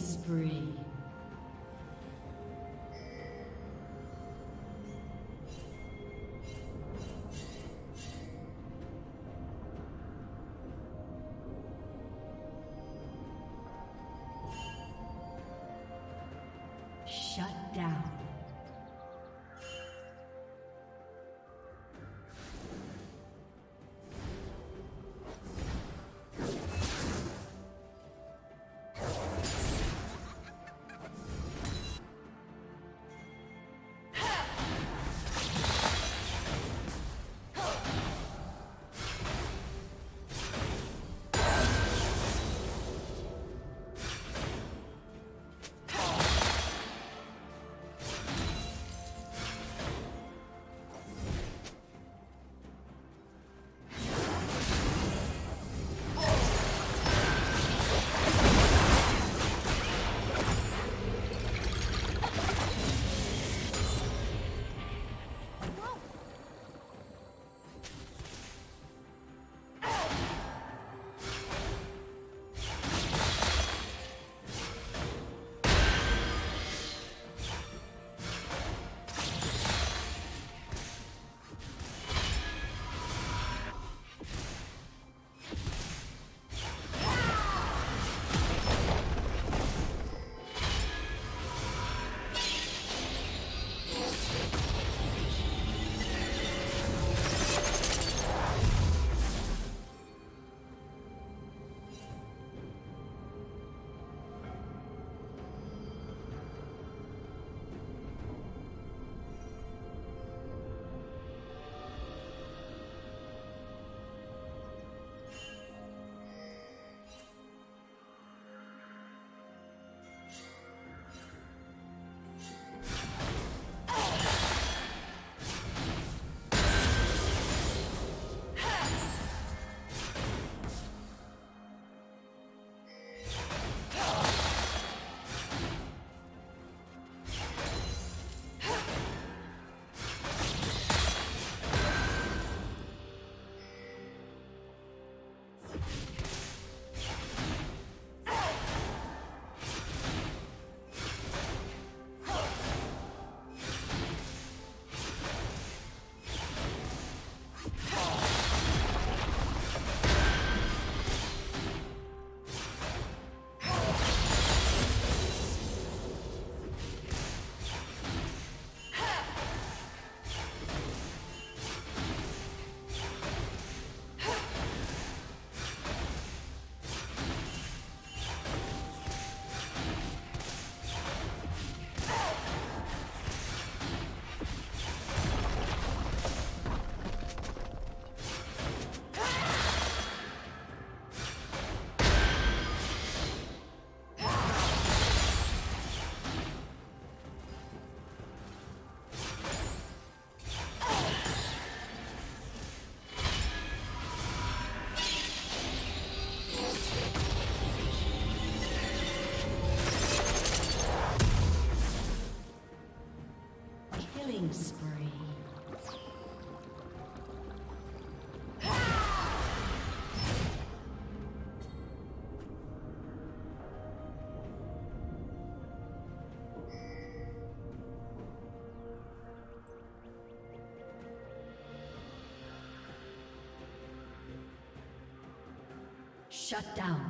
spree. Shut down. Shut down.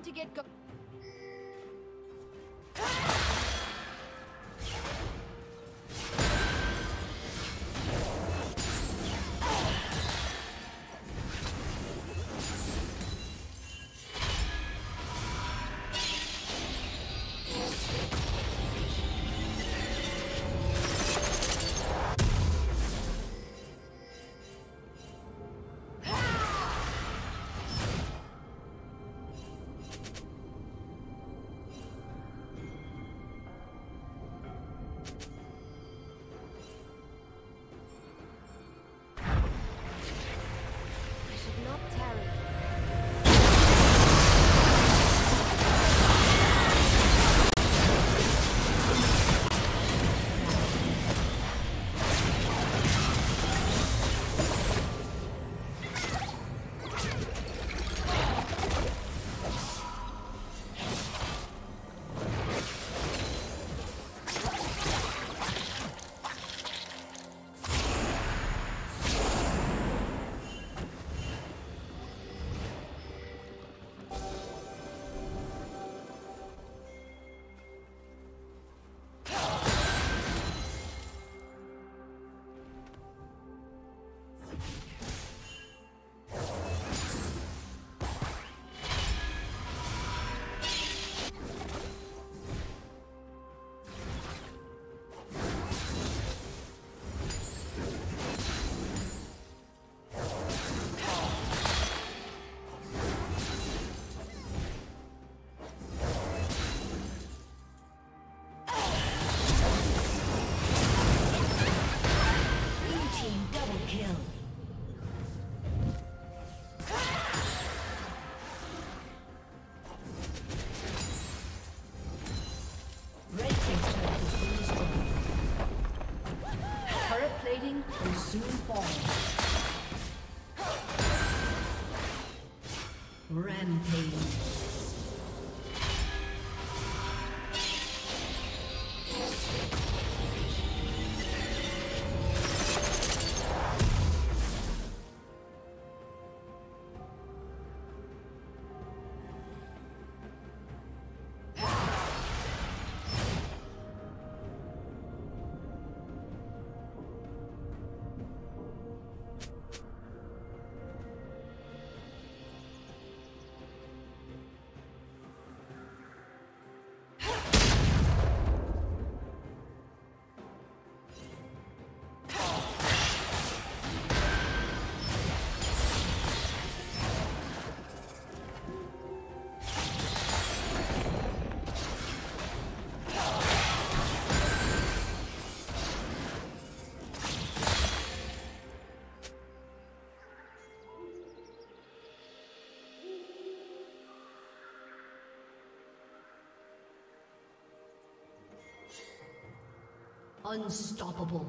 Time to get go- I Unstoppable.